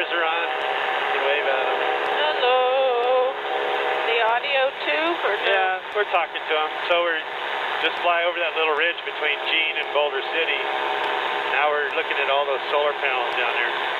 cameras are on. You wave at them. Hello. The audio too, or no? Yeah, we're talking to them. So we're just fly over that little ridge between Jean and Boulder City. Now we're looking at all those solar panels down there.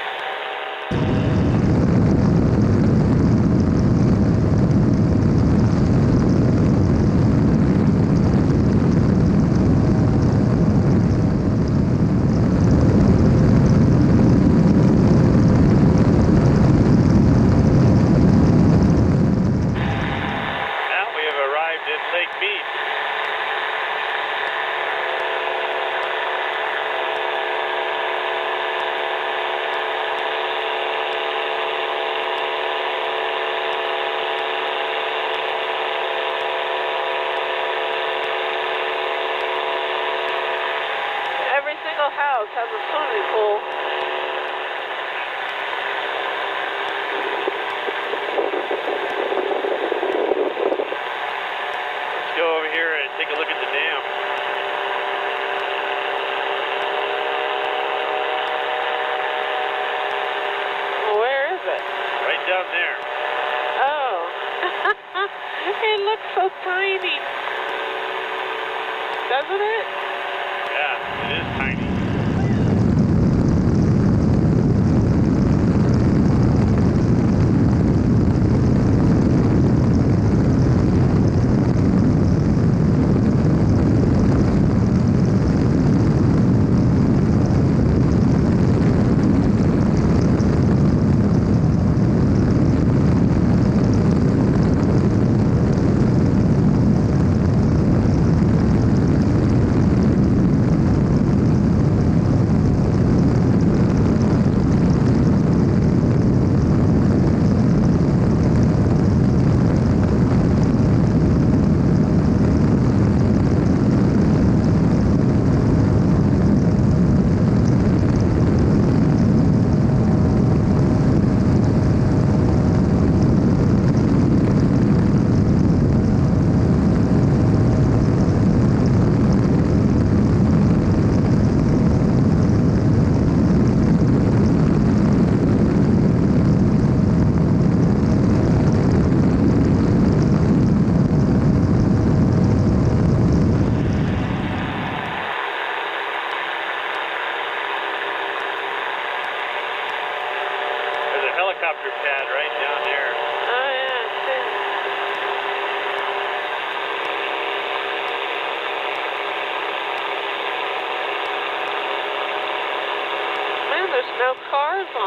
It looks so tiny. Doesn't it? Yeah, it is tiny.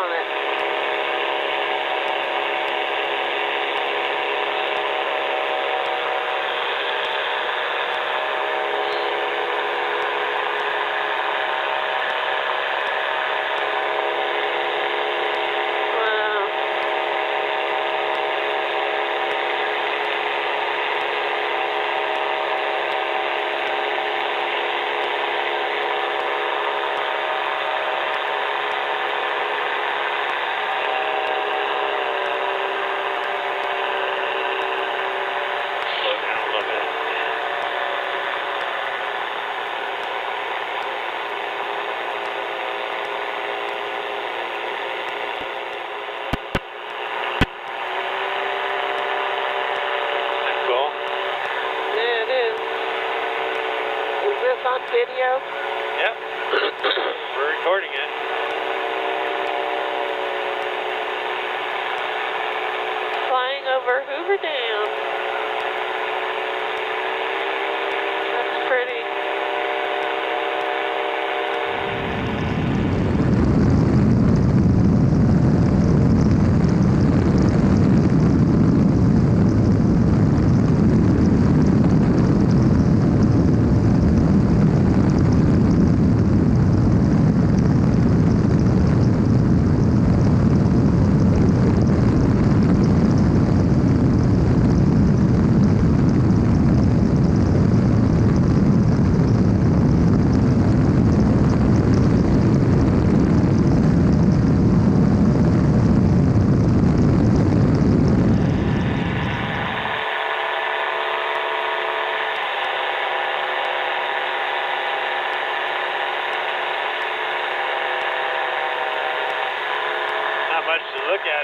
On it. Wow. Slow down a little bit. That's cool. Yeah, it is. Is this on video? Yep. We're recording it. Flying over Hoover Dam.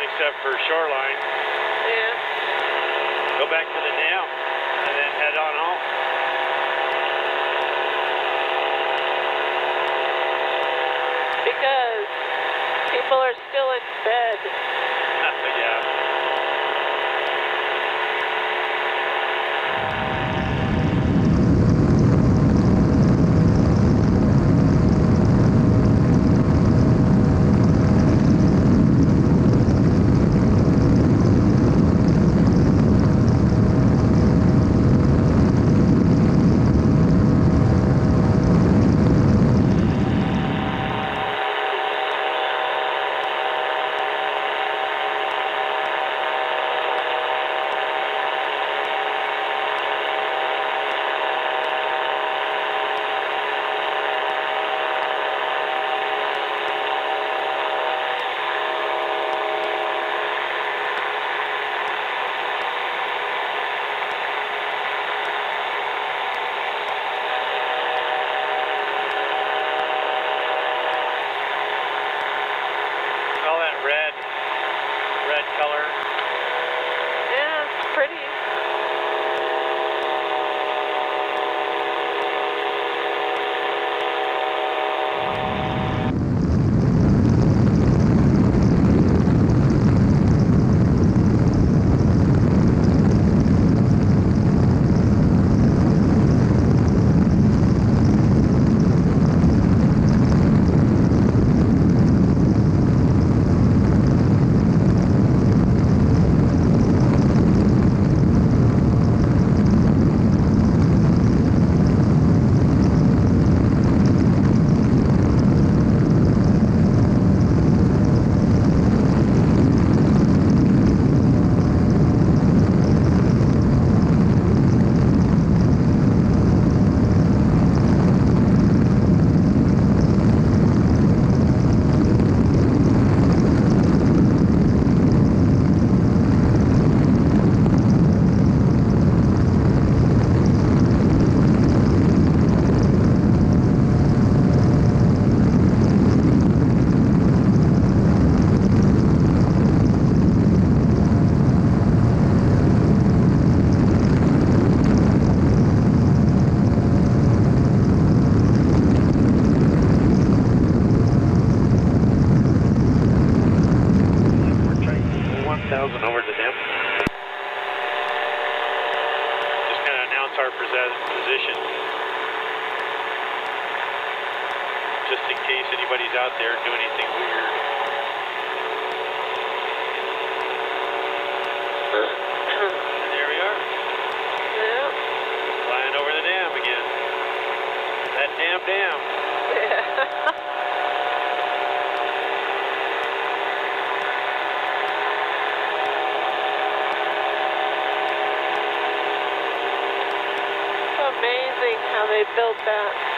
except for shoreline. Yeah. Go back to the dam and then head on home. Because people are still in bed. that.